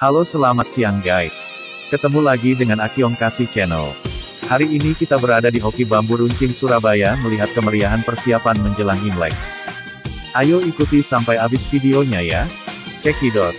Halo selamat siang guys. Ketemu lagi dengan Akiong Kasih Channel. Hari ini kita berada di Hoki Bambu Runcing Surabaya melihat kemeriahan persiapan menjelang Imlek. Ayo ikuti sampai habis videonya ya. Cekidot.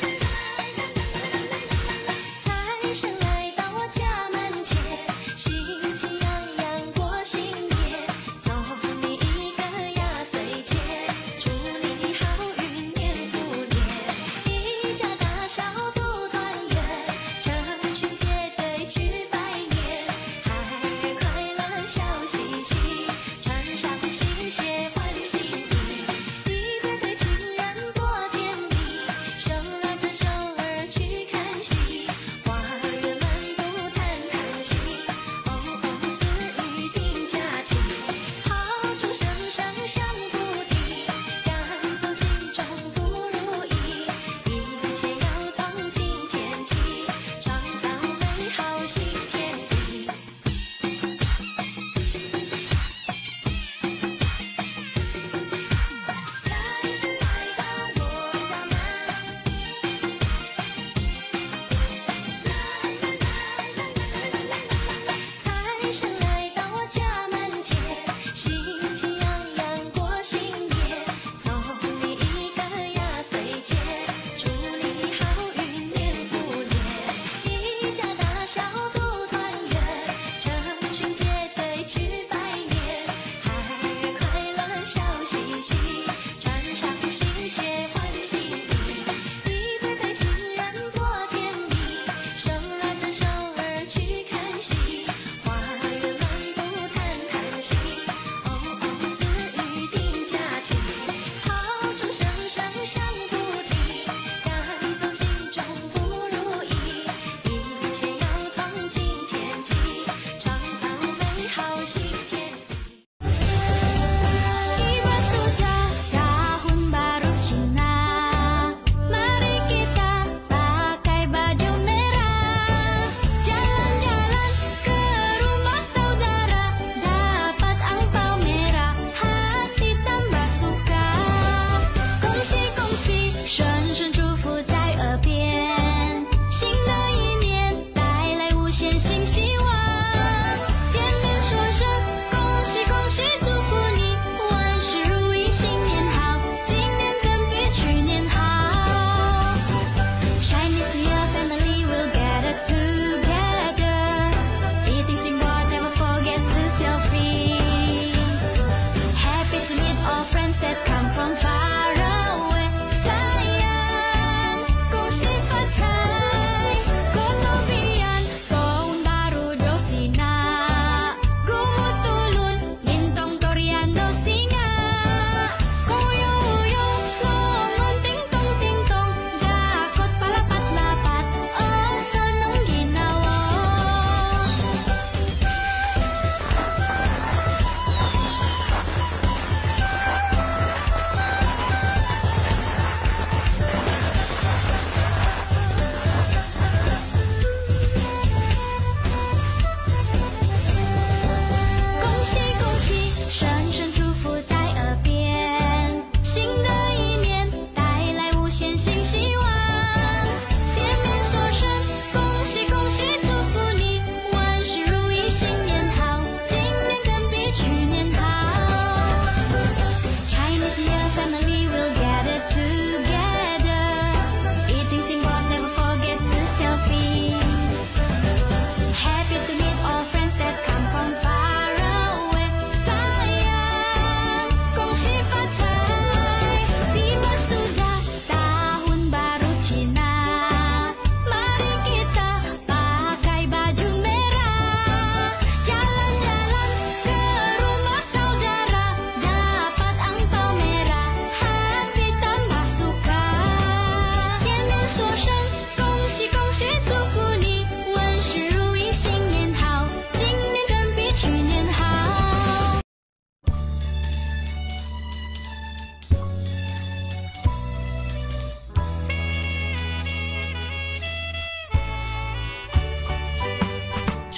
oh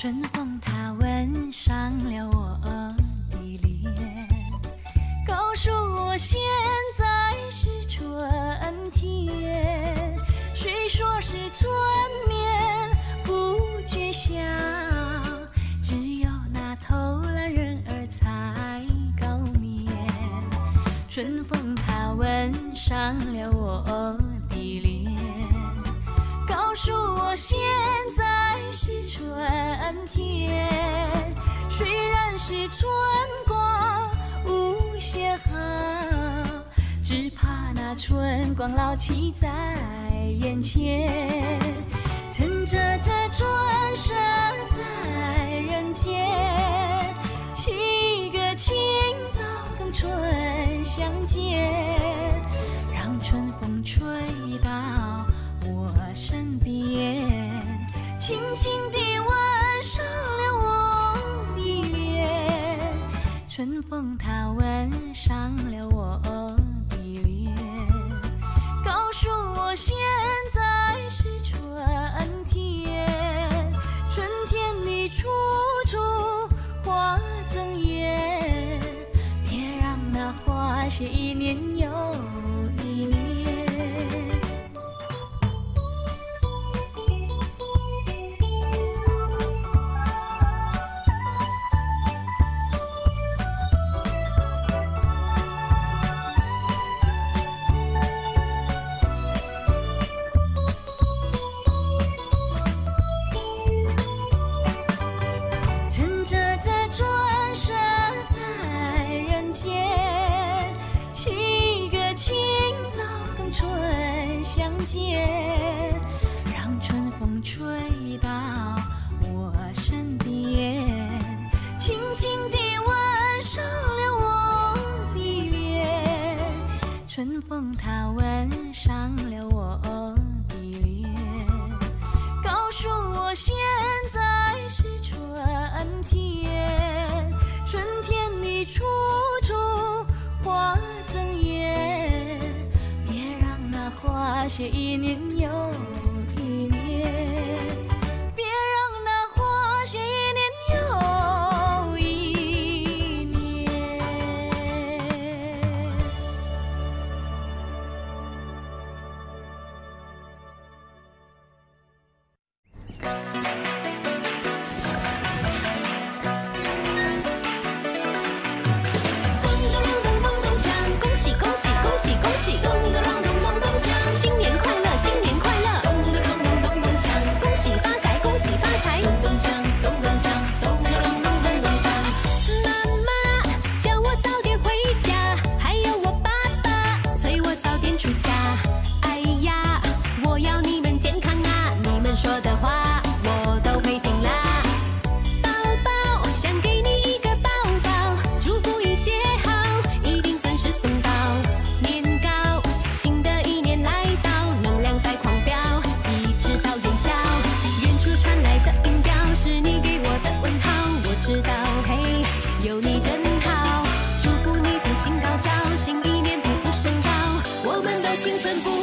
春风它吻上了我的脸，告诉我现在是春天。虽说是春眠不觉晓，只有那偷懒人儿才高眠。春风它吻上了我的脸。说我现在是春天。虽然是春光无限好，只怕那春光老去在眼前。趁着这春色在人间，起个清早跟春相见，让春风吹到我身边，轻轻地吻上了我的脸。春风它吻上了我的脸，告诉我现在是春天。春天里处处花争艳，别让那花谢一年间，让春风吹到我身边，轻轻地吻上了我的脸。春风它青春不